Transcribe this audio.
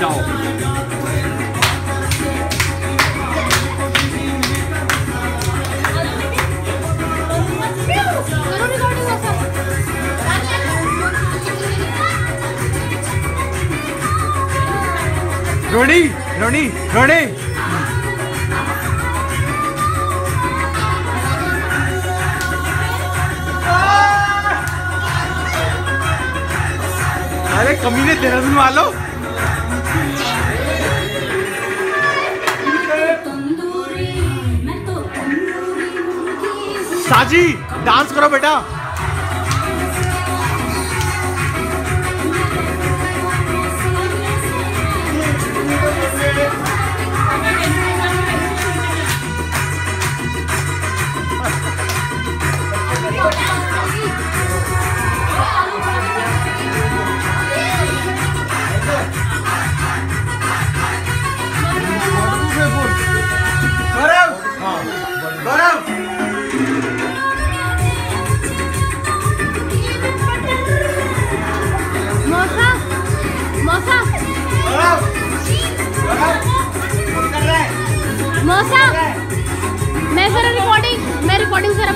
जाओ रोनी रोनी रोनी। अरे कमीने देहरादून वालों। साजी डांस करो बेटा। ப்ரொடியூசரை